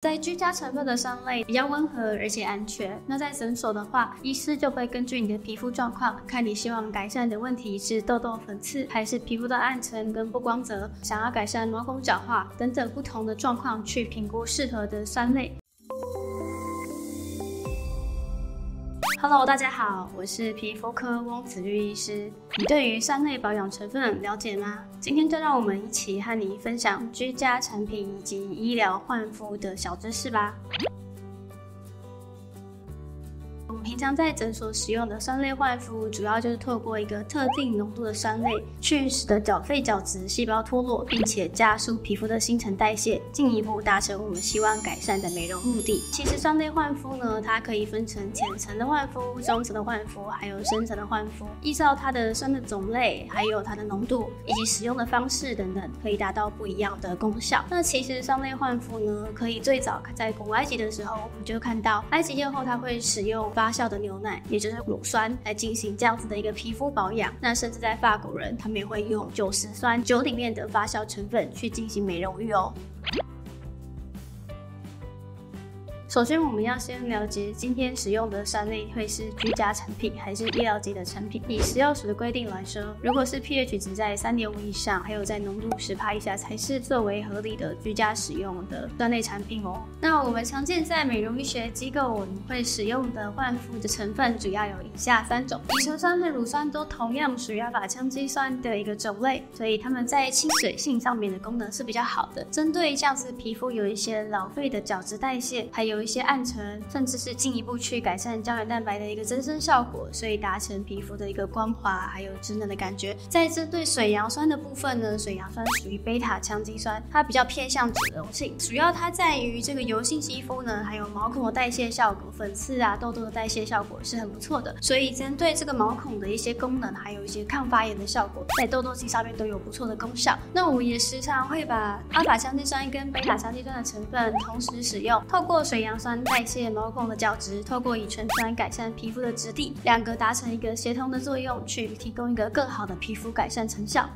在居家成分的酸类比较温和而且安全。那在诊所的话，医师就会根据你的皮肤状况，看你希望改善的问题是痘痘、粉刺，还是皮肤的暗沉跟不光泽，想要改善毛孔角化等等不同的状况，去评估适合的酸类。Hello，大家好，我是皮肤科翁子玉医师。你对于酸类保养成分了解吗？今天就让我们一起和你分享居家产品以及医疗焕肤的小知识吧。将在诊所使用的酸类焕肤，主要就是透过一个特定浓度的酸类，去使得角肺角质细胞脱落，并且加速皮肤的新陈代谢，进一步达成我们希望改善的美容目的。其实酸类焕肤呢，它可以分成浅层的焕肤、中层的焕肤，还有深层的焕肤。依照它的酸的种类，还有它的浓度以及使用的方式等等，可以达到不一样的功效。那其实酸类焕肤呢，可以最早在古埃及的时候，我们就看到埃及艳后她会使用发酵的牛奶，也就是乳酸来进行这样子的一个皮肤保养。那甚至在法国人，他们也会用酒石酸酒里面的发酵成分去进行美容浴哦。首先，我们要先了解今天使用的酸类会是居家产品还是医疗级的产品。以食药署的规定来说，如果是 pH 值在三点五以上，还有在浓度十帕以下，才是作为合理的居家使用的酸类产品哦。那我们常见在美容医学机构我们会使用的焕肤的成分，主要有以下三种：乙醇酸和乳酸都同样属于阿法羟基酸的一个种类，所以它们在亲水性上面的功能是比较好的，针对这样子皮肤有一些老废的角质代谢，还有。有一些暗沉，甚至是进一步去改善胶原蛋白的一个增生效果，所以达成皮肤的一个光滑还有滋嫩的感觉。在针对水杨酸的部分呢，水杨酸属于贝塔羟基酸，它比较偏向脂溶性，主要它在于这个油性肌肤呢，还有毛孔的代谢效果，粉刺啊、痘痘的代谢效果是很不错的。所以针对这个毛孔的一些功能，还有一些抗发炎的效果，在痘痘肌上面都有不错的功效。那我也时常会把阿法羟基酸跟贝塔羟基酸的成分同时使用，透过水杨。杨酸代谢毛孔的角质，透过乙醇酸改善皮肤的质地，两个达成一个协同的作用，去提供一个更好的皮肤改善成效。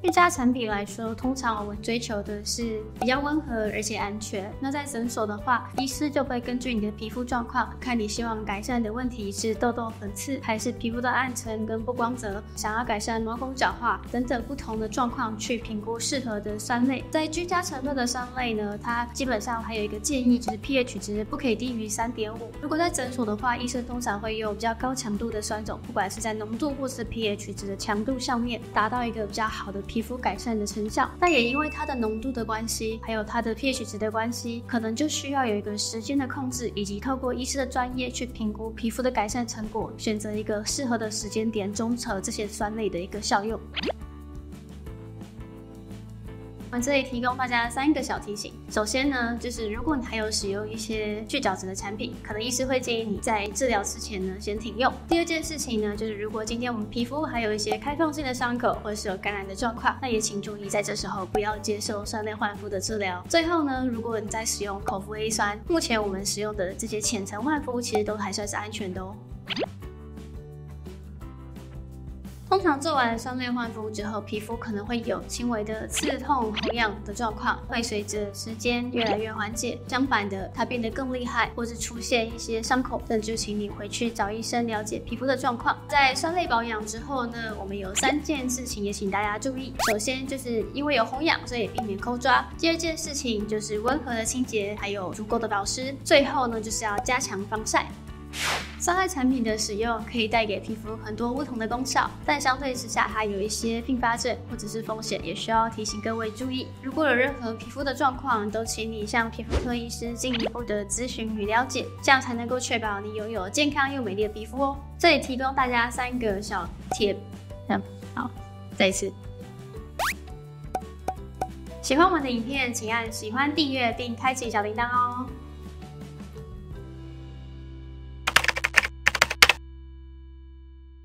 居家产品来说，通常我们追求的是比较温和而且安全。那在诊所的话，医师就会根据你的皮肤状况，看你希望改善的问题是痘痘、粉刺，还是皮肤的暗沉跟不光泽，想要改善毛孔角化等等不同的状况，去评估适合的酸类。在居家成分的酸类呢，它基本上还有一个建议，就是 pH 值不可以低于三点五。如果在诊所的话，医生通常会用比较高强度的酸种，不管是在浓度或是 pH 值的强度上面，达到一个比较好的。皮肤改善的成效，但也因为它的浓度的关系，还有它的 pH 值的关系，可能就需要有一个时间的控制，以及透过医师的专业去评估皮肤的改善成果，选择一个适合的时间点，中和这些酸类的一个效用。我这里提供大家三个小提醒。首先呢，就是如果你还有使用一些去角质的产品，可能医师会建议你在治疗之前呢先停用。第二件事情呢，就是如果今天我们皮肤还有一些开放性的伤口或者是有感染的状况，那也请注意在这时候不要接受酸类焕肤的治疗。最后呢，如果你在使用口服 A 酸，目前我们使用的这些浅层焕肤其实都还算是安全的哦。通常做完酸类焕肤之后，皮肤可能会有轻微的刺痛、红痒的状况，会随着时间越来越缓解。相反的，它变得更厉害，或是出现一些伤口，那就请你回去找医生了解皮肤的状况。在酸类保养之后呢，我们有三件事情也请大家注意。首先就是因为有红痒，所以避免抠抓。第二件事情就是温和的清洁，还有足够的保湿。最后呢，就是要加强防晒。酸害产品的使用可以带给皮肤很多不同的功效，但相对之下还有一些并发症或者是风险，也需要提醒各位注意。如果有任何皮肤的状况，都请你向皮肤科医师进一步的咨询与了解，这样才能够确保你拥有健康又美丽的皮肤哦。这里提供大家三个小贴，嗯好，再一次。喜欢我们的影片，请按喜欢、订阅并开启小铃铛哦。